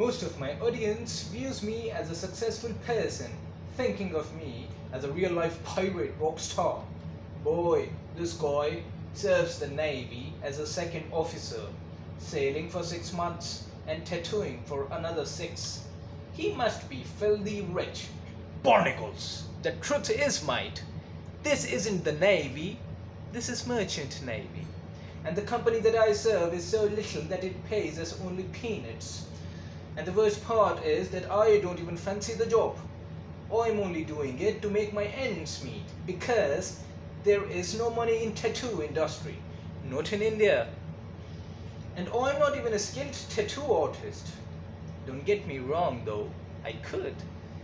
Most of my audience views me as a successful person, thinking of me as a real life pirate rock star. Boy, this guy serves the Navy as a second officer, sailing for six months and tattooing for another six. He must be filthy rich. Barnacles! The truth is, mate, this isn't the Navy, this is Merchant Navy. And the company that I serve is so little that it pays us only peanuts. And the worst part is that I don't even fancy the job. I'm only doing it to make my ends meet because there is no money in tattoo industry, not in India. And I'm not even a skilled tattoo artist. Don't get me wrong though, I could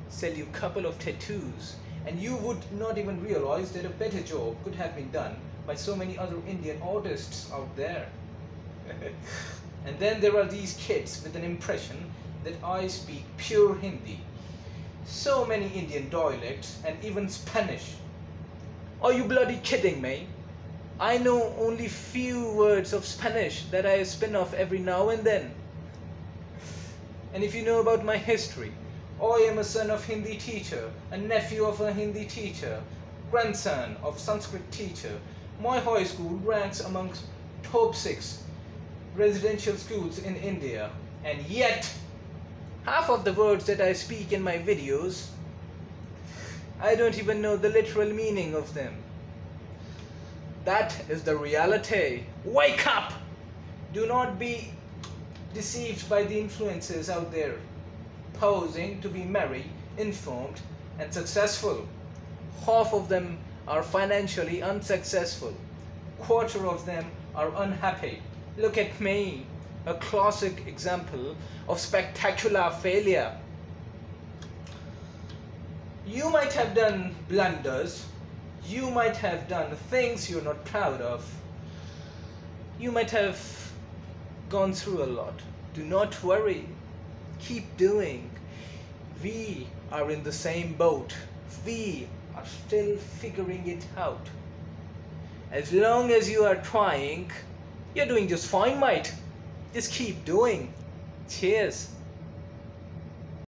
sell you a couple of tattoos and you would not even realize that a better job could have been done by so many other Indian artists out there. and then there are these kids with an impression that I speak pure Hindi. So many Indian dialects and even Spanish. Are you bloody kidding me? I know only few words of Spanish that I spin off every now and then. And if you know about my history, I am a son of Hindi teacher, a nephew of a Hindi teacher, grandson of Sanskrit teacher. My high school ranks amongst top 6 residential schools in India. And yet, half of the words that I speak in my videos, I don't even know the literal meaning of them. That is the reality. Wake up! Do not be deceived by the influences out there posing to be merry, informed, and successful. Half of them are financially unsuccessful. Quarter of them are unhappy. Look at me, a classic example of spectacular failure. You might have done blunders. You might have done things you're not proud of. You might have gone through a lot. Do not worry keep doing. We are in the same boat. We are still figuring it out. As long as you are trying, you're doing just fine, mate. Just keep doing. Cheers.